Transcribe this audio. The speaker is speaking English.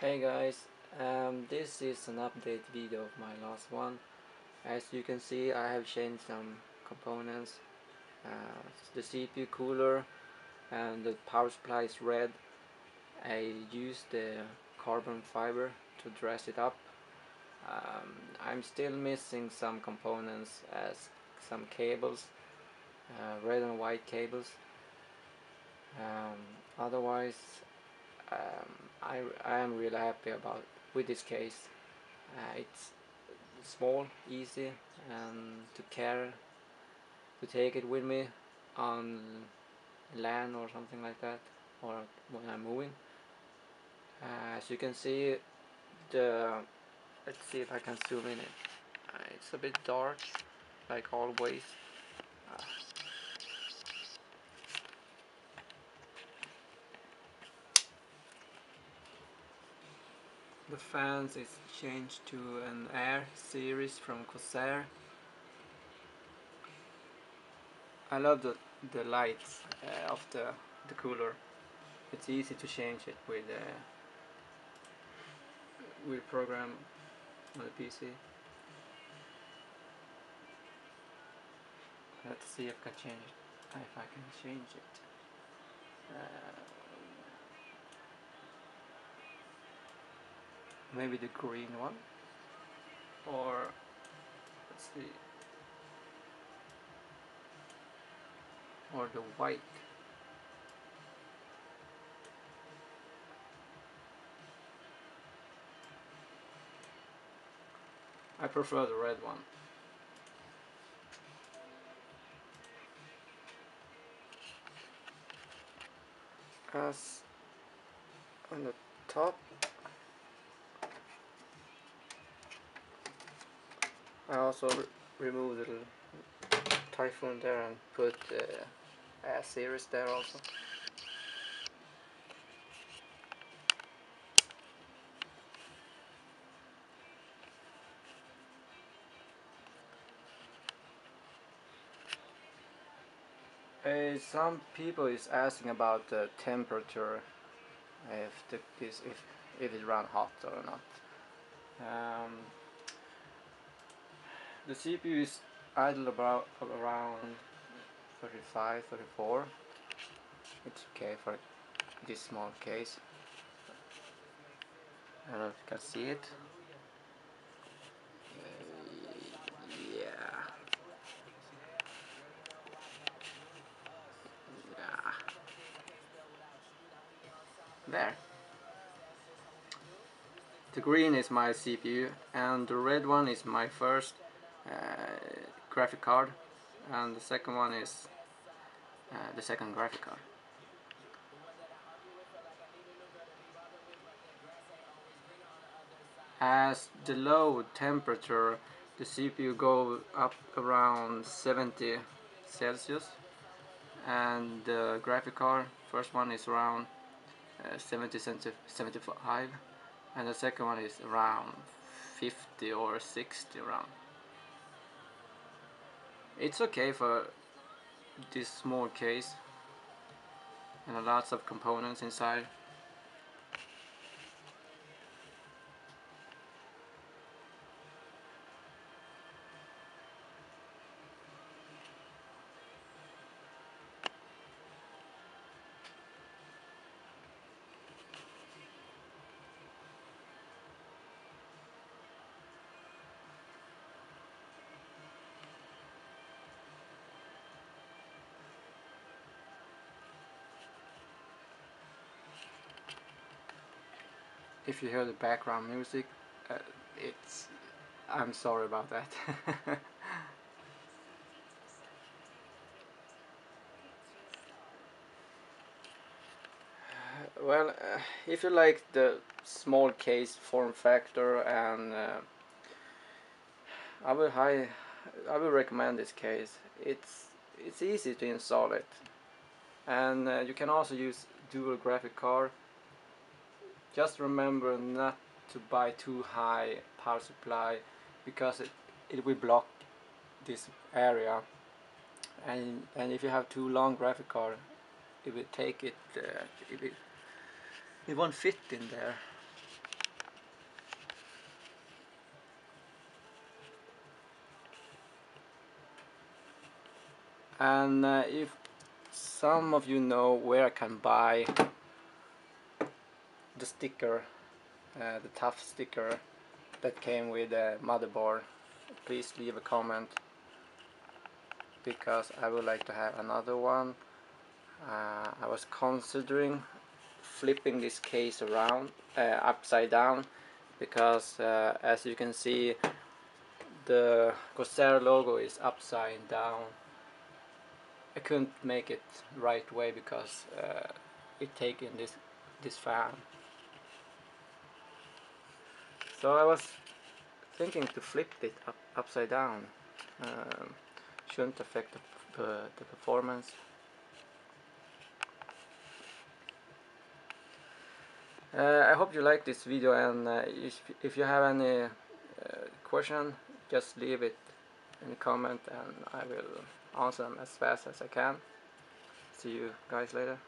Hey guys, um, this is an update video of my last one. As you can see I have changed some components. Uh, the CPU cooler and the power supply is red. I used the carbon fiber to dress it up. Um, I'm still missing some components as some cables, uh, red and white cables. Um, otherwise um, I, I am really happy about with this case. Uh, it's small, easy, and to carry, to take it with me on LAN or something like that, or when I'm moving. Uh, as you can see, the let's see if I can zoom in it. Uh, it's a bit dark, like always. Uh, the fans is changed to an air series from Corsair. I love the, the lights uh, of the, the cooler. It's easy to change it with uh, with program on the PC let's see if I can change it. If I can change it. Uh, maybe the green one. Or let's see. Or the white. I prefer the red one. As on the top I also re removed the Typhoon there and put uh, a series there also. Uh, some people is asking about the temperature if the, if if it run hot or not. Um, the CPU is idle about around 35 34 it's okay for this small case. I don't know if you can see it. Yeah. Yeah. There. The green is my CPU and the red one is my first graphic card and the second one is uh, the second graphic card. As the low temperature the CPU go up around 70 Celsius and the graphic card first one is around uh, 70 75 and the second one is around 50 or 60 around it's okay for this small case and lots of components inside if you hear the background music uh, it's I'm sorry about that. Well uh, if you like the small case form factor and uh, I will high I will recommend this case. It's it's easy to install it. And uh, you can also use dual graphic card just remember not to buy too high power supply because it, it will block this area. And and if you have too long graphic card it will take it, uh, it will, it won't fit in there. And uh, if some of you know where I can buy sticker uh, the TUF sticker that came with the motherboard. Please leave a comment because I would like to have another one. Uh, I was considering flipping this case around uh, upside down because uh, as you can see the Corsair logo is upside down. I couldn't make it right way because uh, it taken this this fan so I was thinking to flip it up, upside down. Um, shouldn't affect the, uh, the performance. Uh, I hope you like this video and uh, if, if you have any uh, question just leave it in the comment and I will answer them as fast as I can. See you guys later